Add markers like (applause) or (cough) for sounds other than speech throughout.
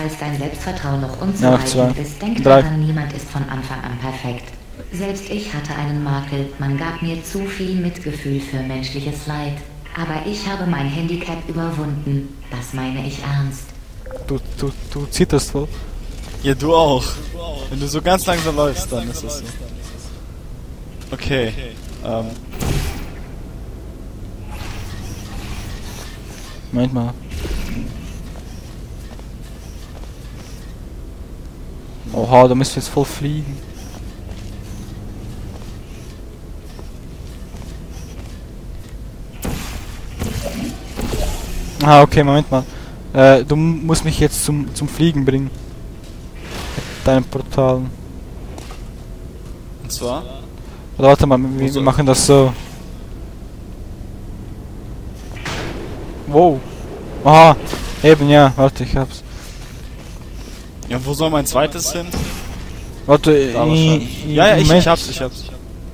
Falls dein Selbstvertrauen noch unzureichend ist, denk daran, niemand ist von Anfang an perfekt. Selbst ich hatte einen Makel, man gab mir zu viel Mitgefühl für menschliches Leid. Aber ich habe mein Handicap überwunden, das meine ich ernst. Du, du, du zitterst wohl. Ja, du auch. Wenn du so ganz langsam läufst, dann ist es so. Okay. Ähm, Moment mal. Oha, da müssen wir jetzt voll fliegen. Ah, okay, Moment mal. Äh, du mu- musst mich jetzt zum, zum Fliegen bringen. Mit deinen Portalen. und zwar? Oder warte mal, wir, wir so? machen das so. Wow. Aha, eben ja, warte, ich hab's. Ja, wo soll mein zweites hin? Warte, Da i- wahrscheinlich. i- Ja, ja, ich, ich hab's, ich hab's.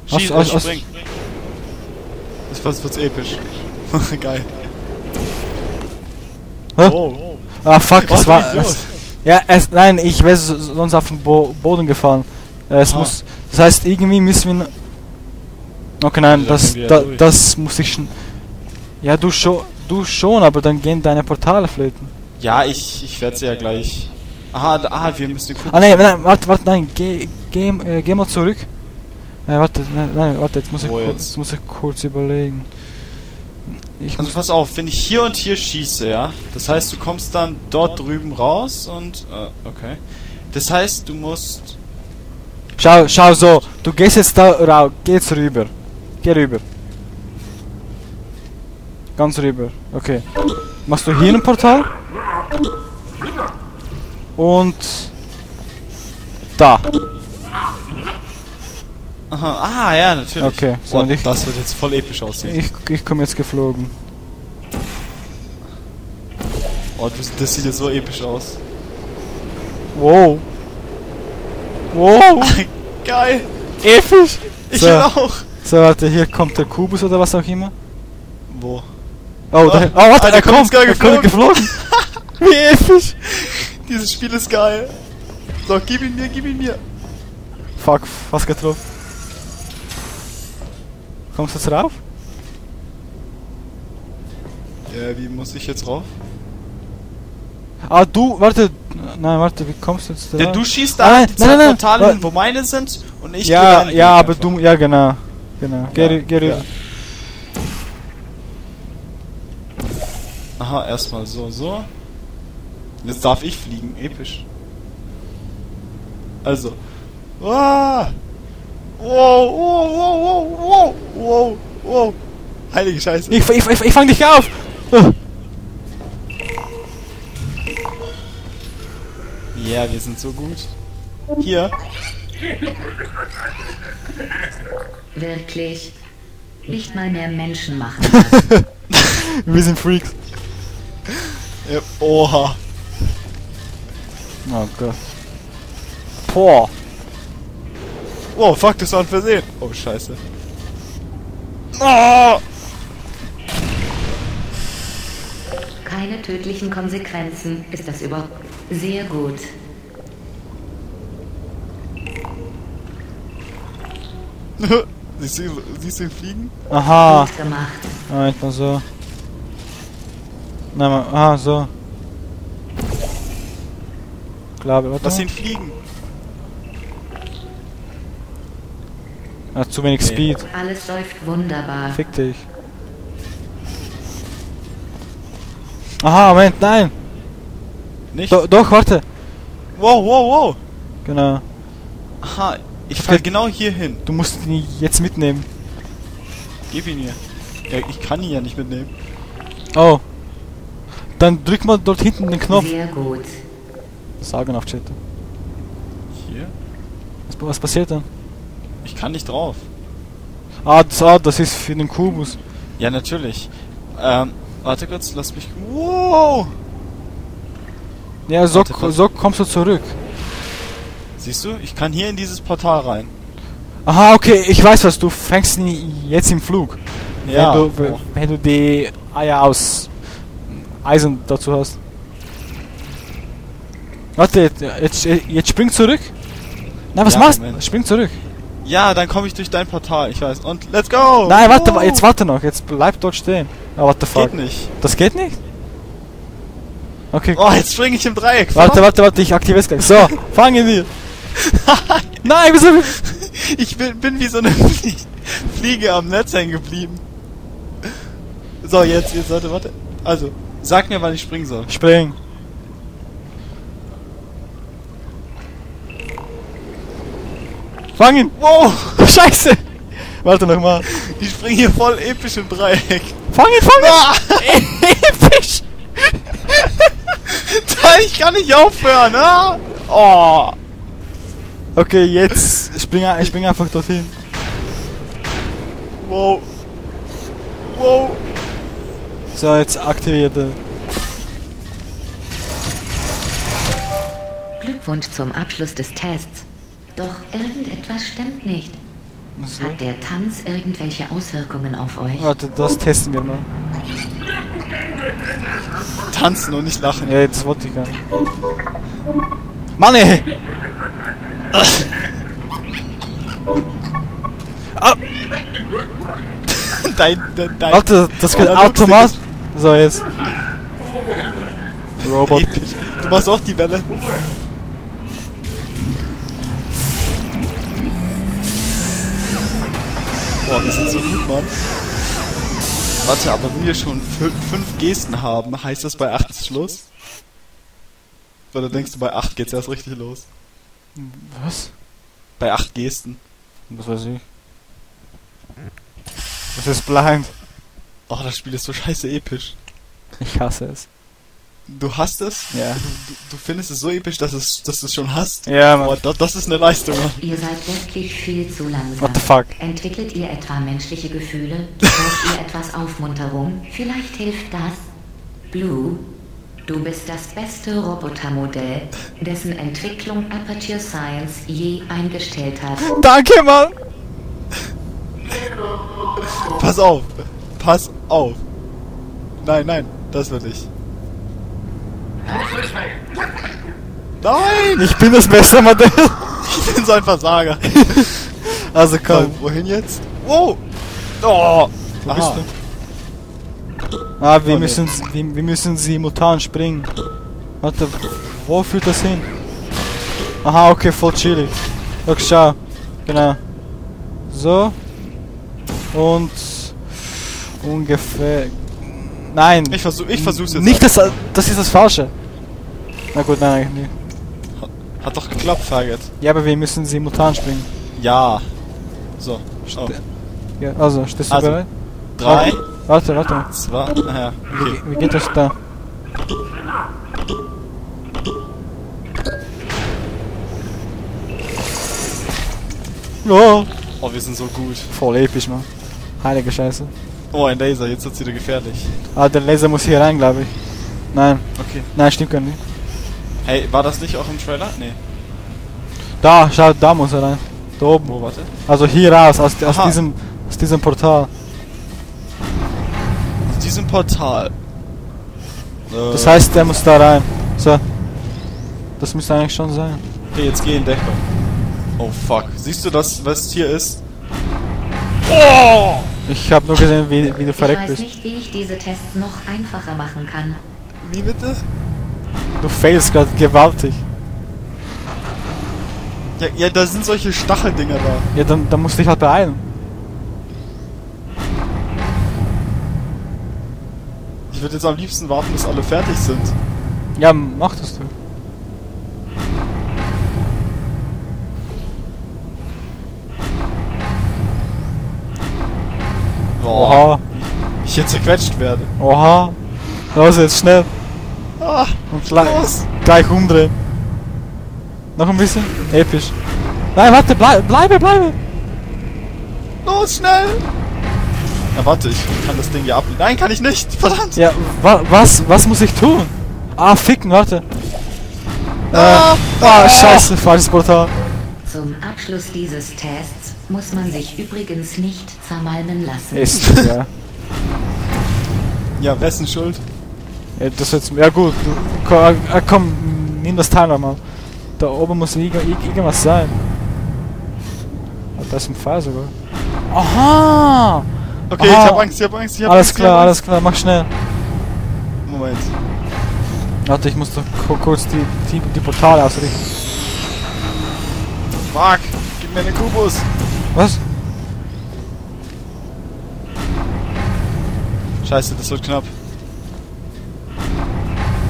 Schieß, aus- aus, spring. Das wird wird's episch. (laughs) Geil. Hä? Oh. Ah fuck, Oh, es war. Es, ja, es, nein, ich wäre so- sonst auf den Bo Boden gefallen. Äh, Es Ah. muss. Das heißt, irgendwie müssen wir. Okay, nein, Da das, da, das muss ich schon. Ja, du schon, du schon, aber dann gehen deine Portale flöten. Ja, ich, ich werde sie ja gleich. Aha, da, ah, wir müssen gucken. Ah nein, nein, warte, warte, nein, geh, geh, äh, geh mal zurück. Nein, warte, nein, nein, warte, jetzt muss ich, Wo kurz, jetzt? muss ich kurz überlegen. Ich Also pass auf, wenn ich hier und hier schieße, ja, das heißt, du kommst dann dort drüben raus und, äh, okay. Das heißt, du musst, schau, schau so, du gehst jetzt da raus, geh jetzt rüber. Geh rüber. Ganz rüber, okay. Machst du hier ein Portal? Und da. aha, ah, ja, natürlich. Okay, so, und ich- das wird jetzt voll episch aussehen. Ich, ich komme jetzt geflogen. Oh, das, das sieht jetzt so episch aus. Wow. Wow. (laughs) Geil! Episch. Ich So. auch! So, warte, hier kommt der Kubus oder was auch immer. Wo? Oh, Oh, da, oh warte, ah, der er kommt kommt, jetzt gerade er kommt geflogen. (laughs) Wie episch. Dieses Spiel ist geil. So, gib ihn mir, gib ihn mir. Fuck, fast getroffen. Kommst du jetzt rauf? Ja, wie muss ich jetzt rauf? Ah, du, warte. Nein, warte, wie kommst du jetzt da? Ja, du schießt Ah, da nein, die nein, nein, Portale hin, wo meine sind und ich ja, rein. ja, aber du, ja, genau. Genau. Ja, geh rüber. ja. Aha, erstmal so, so. Jetzt darf ich fliegen, episch. Also. Wow! Wow, wow, wow, wow, wow, wow, wow. Heilige Scheiße. Ich, ich, ich, ich fang dich auf! Ja, wir sind so gut. Hier. Wirklich. Nicht mal mehr Menschen machen. (laughs) Wir sind Freaks. Ja, oha. Oh Gott. Boah. Wow, fuck, das war ein Versehen. Oh, scheiße. Ah! Keine tödlichen Konsequenzen. Ist das überhaupt sehr gut? (laughs) siehst, du, siehst du ihn fliegen? Aha. Gut gemacht. Moment mal so. Nein, mal, ah, so. Lass mal. ihn fliegen. Ah, zu wenig Nee. Speed. Alles läuft wunderbar. Fick dich. Aha, Moment, nein. Nicht? Do, doch, warte. Wow, wow, wow. Genau. Aha, ich fall genau hier hin. Du musst ihn jetzt mitnehmen. Gib ihn mir. Ja, ich kann ihn ja nicht mitnehmen. Oh. Dann drück mal dort hinten den Knopf. Sehr gut. Sagen auf Chat. Hier? Was, was passiert dann? Ich kann nicht drauf. Ah das, ah, das ist für den Kubus. Ja, natürlich. Ähm, warte kurz, lass mich... Wow! Ja, so, Warte, so kommst du zurück. Siehst du? Ich kann hier in dieses Portal rein. Aha, okay, ich weiß was, du fängst jetzt im Flug. Ja. Wenn du, wenn du die Eier aus Eisen dazu hast. Warte, jetzt, jetzt, jetzt spring zurück. Nein, was Ja, machst du? Spring zurück. Ja, dann komme ich durch dein Portal, ich weiß. Und let's go! Nein, warte, Wow. jetzt warte noch. Jetzt bleib dort stehen. Ah, what the fuck. Geht nicht. Das geht nicht? Okay. Oh, jetzt springe ich im Dreieck. Warte, warte, warte, ich aktiviere es gleich. So, (laughs) fangen wir. Nein, wieso? Ich bin, bin wie so eine Flie Fliege am Netz hängen geblieben. So, jetzt, jetzt, warte, warte. Also, sag mir, wann ich springen soll. Spring. Fangen! Wow! (laughs) Scheiße! Warte nochmal. Ich springe hier voll episch im Dreieck. Fangen, fangen! Ah, (laughs) Episch! (laughs) ich kann nicht aufhören, ah! Oh! Okay, jetzt spring, ich spring einfach dorthin. Wow! Wow! So, jetzt aktivierte. Glückwunsch zum Abschluss des Tests. Doch irgendetwas stimmt nicht. So. Hat der Tanz irgendwelche Auswirkungen auf euch? Warte, das testen wir mal. Tanzen und nicht lachen. Ja, jetzt wollte ich gar nicht. Mann ey! Ah, (laughs) Dein, dein, dein. warte, das Oh, automatisch. So, jetzt. (laughs) Robot. Du machst auch die Welle. Boah, wir sind so gut, Mann. Warte, aber wenn wir schon fü- fünf Gesten haben, heißt das bei 8 ist Schluss? Oder denkst du, bei 8 geht's erst richtig los? Was? Bei 8 Gesten. Was weiß ich. Das ist blind. Oh, das Spiel ist so scheiße episch. Ich hasse es. Du hast es? Ja. Du, du, findest es so episch, dass, es, dass du es schon hast? Ja, Boah, Mann. das, das ist eine Leistung, Mann. Ihr seid wirklich viel zu langsam. What the fuck? Entwickelt ihr etwa menschliche Gefühle? Braucht ihr etwas Aufmunterung? Vielleicht hilft das. Blue, du bist das beste Robotermodell, dessen Entwicklung Aperture Science je eingestellt hat. Danke, Mann! Pass auf! Pass auf! Nein, nein, das wird ich. Nein! Ich bin das beste Modell. Ich bin so ein Versager. Also So, komm. wohin jetzt? Wow! Oh! Wo Aha. bist du? Ah, wir Oh, nee. müssen, wir, wir müssen simultan springen. Warte, wo führt das hin? Aha, okay, voll chillig. Okay, schau. Genau. So. Und ungefähr. Nein. Ich versuch, ich versuch's jetzt. Nicht das, das ist das Falsche. Na gut, nein, eigentlich nicht. Hat doch geklappt, Faggot. Ja, aber wir müssen simultan springen. Ja. So, oh. Ja, also, stehst du Also, bereit? Drei, Warte, warte. zwei, naja, okay. Wie geht das da? Oh, Oh, wir sind so gut. voll episch, man. Heilige Scheiße. Oh, ein Laser, jetzt wird's wieder gefährlich. Ah, der Laser muss hier rein, glaube ich. Nein, Okay. nein, stimmt gar nicht. Hey, war das nicht auch im Trailer? Nee. Da, schau, da muss er rein. Da oben. Wo, warte? Also hier raus, aus, aus diesem, aus diesem Portal. Aus diesem Portal. Äh, Das heißt, der muss da rein. So. Das müsste eigentlich schon sein. Okay, jetzt geh in Deckung. Oh fuck. Siehst du das, was hier ist? Ich habe nur gesehen, wie, wie du Ich verreckt weiß bist. nicht, wie ich diese Tests noch einfacher machen kann. Wie bitte? Du failst gerade gewaltig. Ja, ja, da sind solche Stacheldinger da. Ja, dann, dann musst du dich halt beeilen. Ich würde jetzt am liebsten warten, bis alle fertig sind. Ja, mach das du. Boah. Oha, Ich hier zerquetscht werde. oha. Los jetzt, schnell. Ah, Und gleich, los! gleich umdrehen. Noch ein bisschen? Episch. Nein, warte, bleib, bleibe, bleibe. Los, schnell! Na warte, ich kann das Ding ja ab... Nein, kann ich nicht! Verdammt! Ja, wa was, was muss ich tun? Ah, ficken, warte. Äh, Ah, ah, scheiße, falsches Portal. Zum Abschluss dieses Tests muss man sich übrigens nicht zermalmen lassen. Ist, (laughs) ja. Ja, wessen Schuld? ja. Das jetzt, ja gut, du, komm, äh, komm, nimm das Teil nochmal. Da oben muss irgend, irgend- irgendwas sein. Ah, Da ist ein Pfeil sogar. Aha! Okay, Aha. ich hab Angst, ich hab Angst, ich hab Alles Angst. klar, alles klar, mach schnell. Moment. Warte, ich muss doch ku- kurz die, die, die Portale ausrichten. Fuck, gib mir den Kubus. Was? Scheiße, das wird knapp.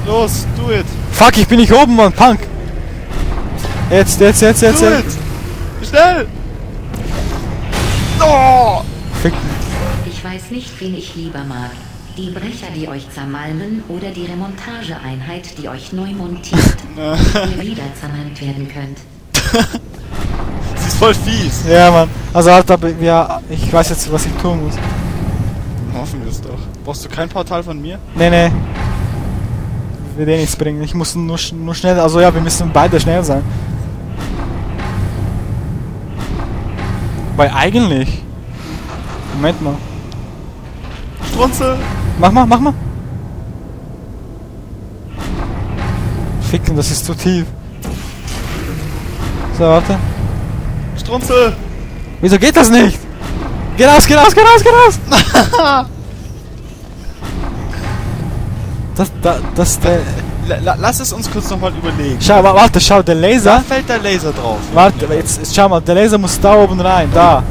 Los, do it. Fuck, ich bin nicht oben, Mann, Punk! Jetzt, jetzt, jetzt, jetzt, do jetzt. it. Schnell. Oh. Fick. Ich weiß nicht, wen ich lieber mag. Die Brecher, die euch zermalmen oder die Remontageeinheit, die euch neu montiert, (laughs) ihr wieder zermalmt werden könnt. (laughs) Voll fies. Ja, Mann. Also, halt, ja, ich weiß jetzt, was ich tun muss. Hoffen wir es doch. Brauchst du kein Portal von mir? Nee, nee. Wird eh nichts bringen. Ich muss nur, sch- nur schnell. Also ja, wir müssen beide schnell sein. Weil eigentlich. Moment mal. Strunze. Mach mal, mach mal. Ficken, das ist zu tief. So, warte. Strunze. Wieso geht das nicht? Geh raus, geh raus, geh raus, geh raus! (laughs) das, da, das, der. La lass es uns kurz nochmal überlegen. Schau, wa- warte, schau, der Da Laser. fällt der Laser drauf. Warte, jetzt, jetzt schau mal, der Laser muss da oben rein, da.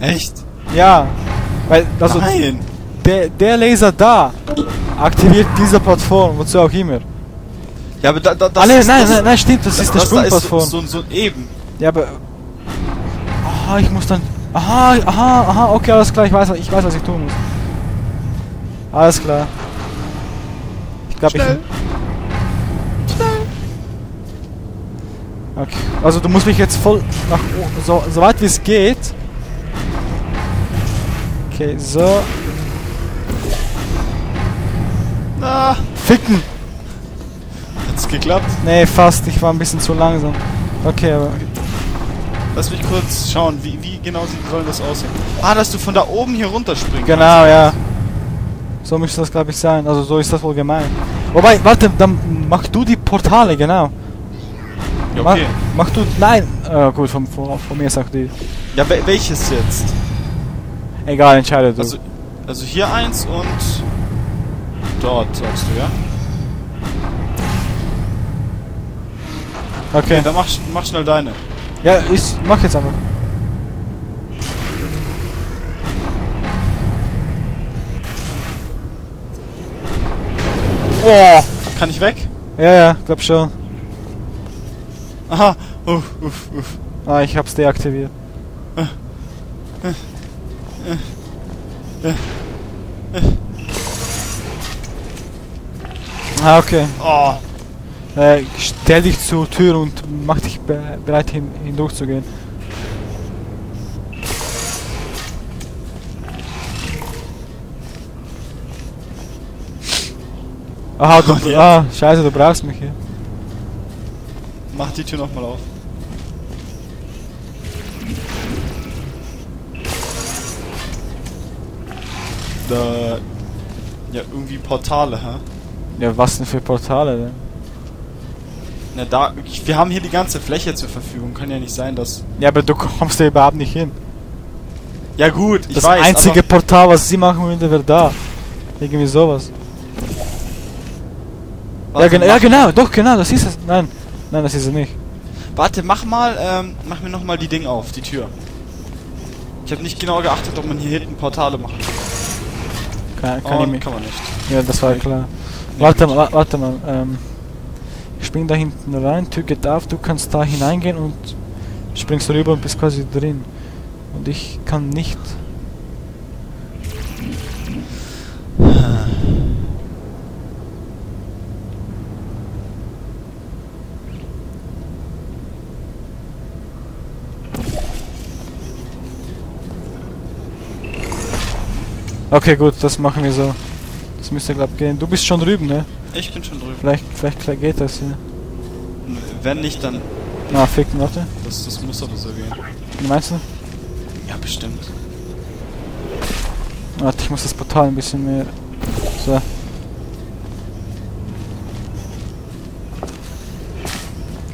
Echt? Ja. Weil, also, Nein. der, der Laser da aktiviert diese Plattform, wozu auch immer. Ja, aber da, da, das ah, nee, ist, nein, das, nein, nein, stimmt, das ist der das da ist Sprungplattform. so, so, so ein Eben. Ja, aber. Aha, ich muss dann. Aha, aha, aha, okay, alles klar, ich weiß, ich weiß, was ich tun muss. Alles klar. Ich glaube, ich. Schnell. Okay. Also du musst mich jetzt voll nach so, so weit wie es geht. Okay, so. Na, Ficken! Hat's geklappt? Nee, fast. Ich war ein bisschen zu langsam. Okay, aber. Lass mich kurz schauen, wie, wie genau soll das aussehen? Ah, dass du von da oben hier runterspringen Genau, ja. So müsste das, glaube ich, sein. Also so ist das wohl gemeint. Wobei, warte, dann mach du die Portale, genau. Ja, Mach, okay. mach du. Nein! Äh, gut, von, von, von mir sagt die. Ja, wel welches jetzt? Egal, entscheide du. Also, also hier eins und dort, sagst du, ja? Okay. Dann mach, mach schnell deine. Ja, ich mach jetzt einfach. Boah! Kann ich weg? Ja, ja, glaub schon. Aha. Uff, uff, uff. Ah, ich hab's deaktiviert. Ah, okay. Oh. Äh, stell dich zur Tür und mach dich be bereit hin hindurchzugehen. Aha, du, (laughs) jetzt? ah, scheiße, du brauchst mich hier. Mach die Tür nochmal auf. Da. Ja, irgendwie Portale, hä? Ja, was denn für Portale denn? Na, da. Ich, wir haben hier die ganze Fläche zur Verfügung. Kann ja nicht sein, dass. Ja, aber du kommst da überhaupt nicht hin. Ja, gut, ich das weiß. einzige Portal, was sie machen würden, wäre da. Irgendwie sowas. ja, gen ja, genau, doch, genau, das ist es. Nein, nein, das ist es nicht. Warte, mach mal. Ähm, mach mir nochmal die Ding auf, die Tür. Ich habe nicht genau geachtet, ob man hier hinten Portale machen kann. Kann, kann ich Oh, mir. kann man nicht. Ja, das war klar. Nee, Warte mal, wa- warte mal. Ähm, ich spring da hinten rein, Tür geht auf, du kannst da hineingehen und springst rüber und bist quasi drin. Und ich kann nicht. Okay, gut, das machen wir so. Das müsste glaub gehen. Du bist schon drüben, ne? Ich bin schon drüben. Vielleicht, vielleicht geht das hier. Wenn nicht, dann. Na, ficken, warte. Das, das muss aber so gehen. Wie meinst du? Ja, bestimmt. Warte, ich muss das Portal ein bisschen mehr. So.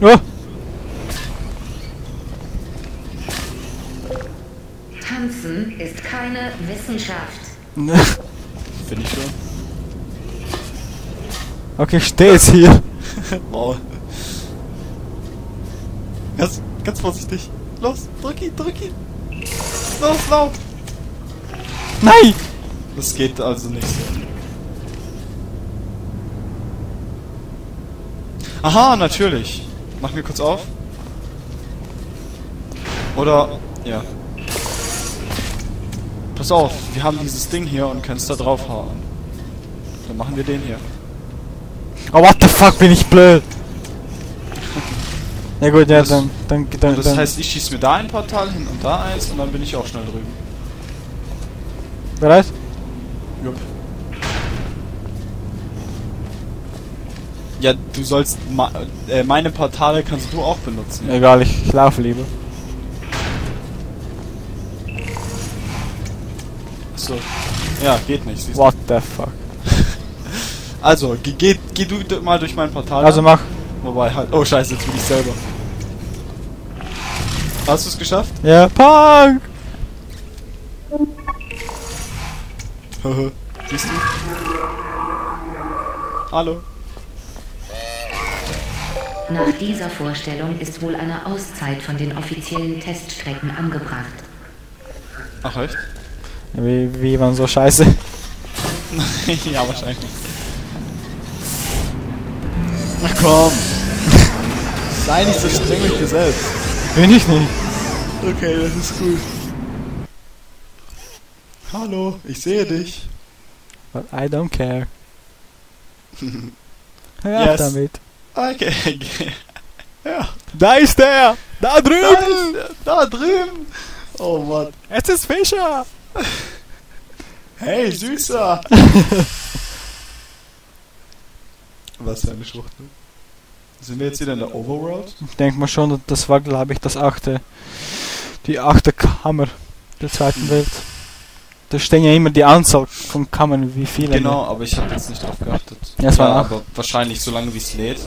Oh! Tanzen ist keine Wissenschaft. (laughs) Finde ich schon. Okay, ich stehe jetzt hier. (laughs) Wow. Ganz, ganz vorsichtig. Los, drück ihn, drück ihn. Los, lauf. Nein! Das geht also nicht so. Aha, natürlich. Mach mir kurz auf. Oder, ja. Pass auf, wir haben dieses Ding hier und kannst da drauf hauen. Dann machen wir den hier. Oh, what the fuck, bin ich blöd. Ja gut, ja, Das- dann, dann, dann, das dann heißt, ich schieße mir da ein Portal hin und da eins und dann bin ich auch schnell drüben. bereit? Jupp. Ja, du sollst ma äh, meine Portale kannst du auch benutzen. Egal, ich, laufe lieber. Achso. Ja, geht nicht. What the fuck. Also, geh, geh, geh du mal durch mein Portal. Also mach. Wobei halt. Oh scheiße, jetzt bin ich selber. Hast du es geschafft? Ja, Punk! Siehst du? Hallo. Nach dieser Vorstellung ist wohl eine Auszeit von den offiziellen Teststrecken angebracht. Ach echt? Wie, wie man so scheiße. (laughs) ja, wahrscheinlich. Ach komm. Sei nicht so streng mit dir selbst. Bin ich nicht. Okay, das ist gut. Hallo, ich sehe dich. But I don't care. (laughs) Hör Yes. damit. Okay. ja. Da ist der! Da Da, drüben! ist, da drüben. Oh Mann. Es ist Fischer! Hey, Süßer. (laughs) Was für eine Schwuchtel. Sind wir jetzt wieder in der Overworld? Ich denke mal schon, das war glaube ich das achte. Die achte Kammer der zweiten Welt. Da stehen ja immer die Anzahl von Kammern, wie viele. Genau, aber ich habe jetzt nicht drauf geachtet. Ja, es acht. aber wahrscheinlich so lange wie es lädt.